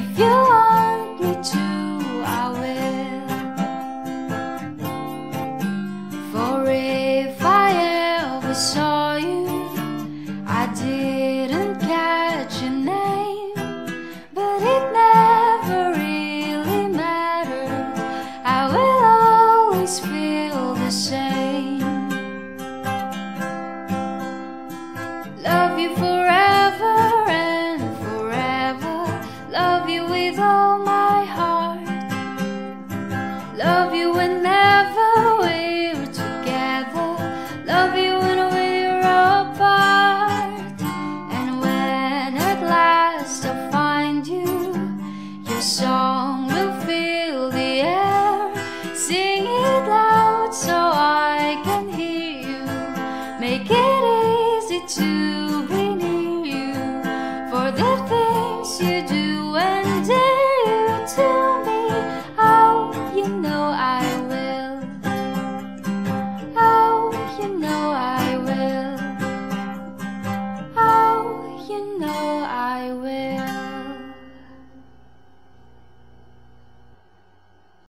If you want me to, I will. For if I ever saw you, I didn't catch your name, but it never really mattered. I will always feel the same. Love you for. with all my heart. Love you whenever we're together. Love you when we're apart. And when at last I find you, your song will fill the air. Sing it loud so I can hear you. Make it easy to be near you for the things you do. Tell me. Oh, you know I will. Oh, you know I will. Oh, you know I will.